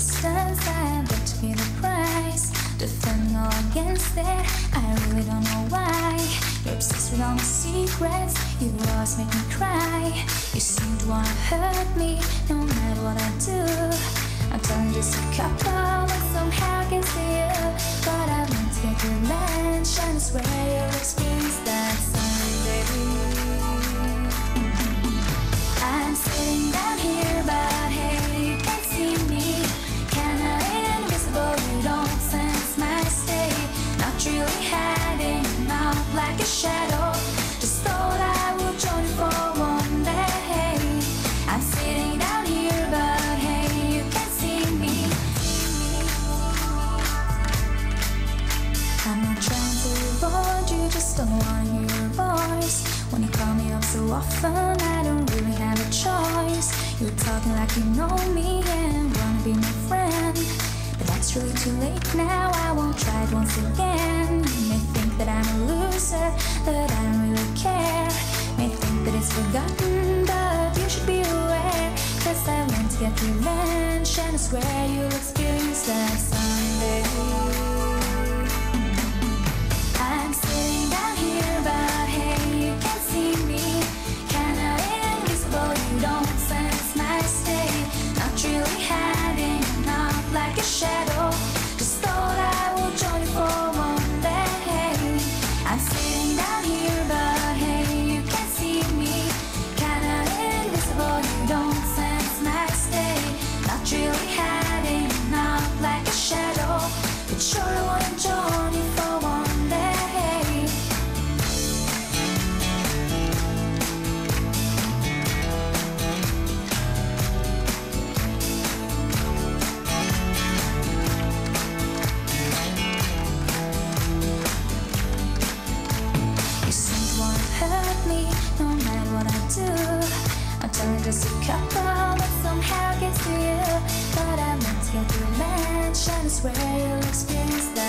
distance, I bet to pay the price. Defending all against it, I really don't know why. You're obsessed with all my secrets, you always make me cry. You seem to wanna hurt me, no matter what I do. I'm telling just a couple, and somehow get to you. But I want to get revenge, and I swear you'll experience that someday. I'm sitting down don't wanna hear your voice. When you call me up so often, I don't really have a choice. You're talking like you know me and wanna be my friend. But that's really too late now, I won't try it once again. You may think that I'm a loser, that I don't really care. May think that it's forgotten, but you should be aware. Cause I want to get revenge, and I swear you'll experience that someday. Just a couple, but somehow gets to you. But I meant to get revenge, and I swear you'll experience that